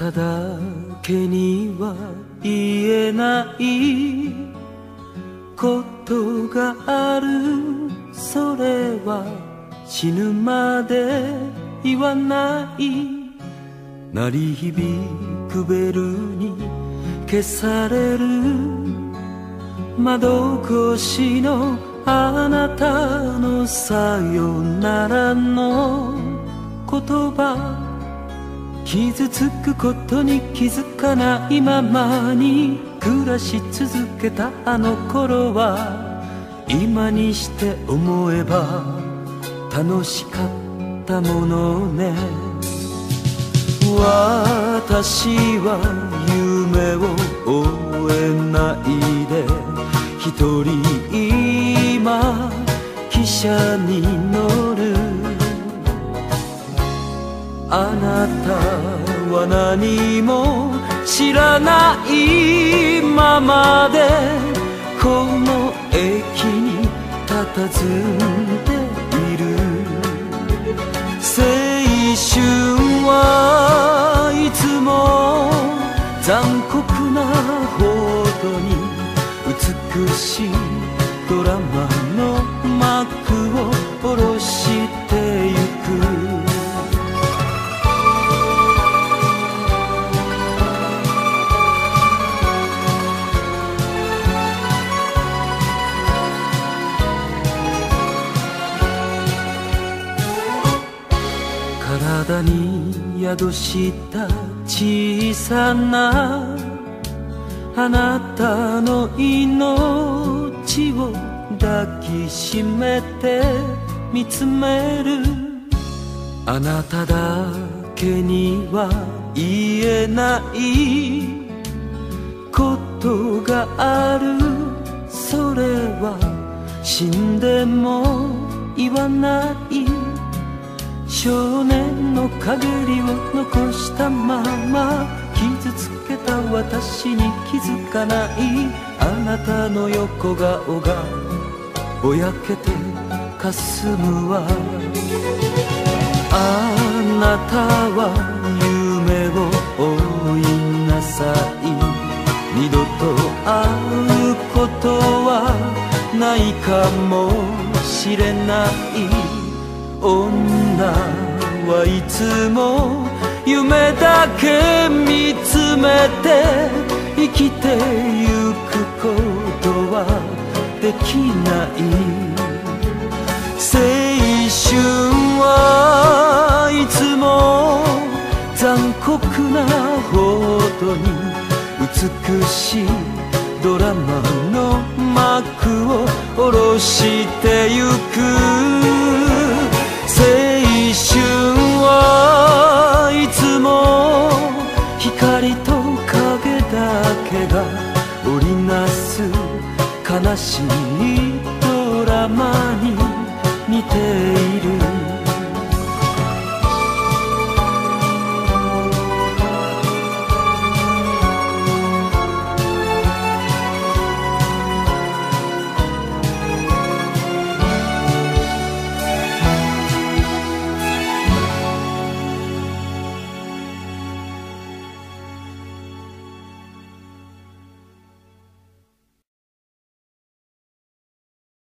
ただけには言えないことがあるそれは死ぬまで言わない鳴り響くベルに消される窓越しのあなたのさよならの言葉傷つくことに気づかないままに暮らし続けたあの頃は今にして思えば楽しかったものね。私は夢を追えないで一人今汽車に乗るあなたは何も知らないままでこの駅に佇んでいる。青春はいつも残酷なほどに美しいドラマの体に宿した小さなあなたの命を抱きしめて見つめる。あなただけには言えないことがある。それは死んでも言わない。少年の陰りを残したまま傷つけた私に気づかないあなたの横顔がぼやけてかすむわ。あなたは夢を追いなさい。二度と会うことはないかもしれない。女はいつも夢だけ見つめて生きてゆくことはできない。青春はいつも残酷なほどに美しい。しいドラマに似ている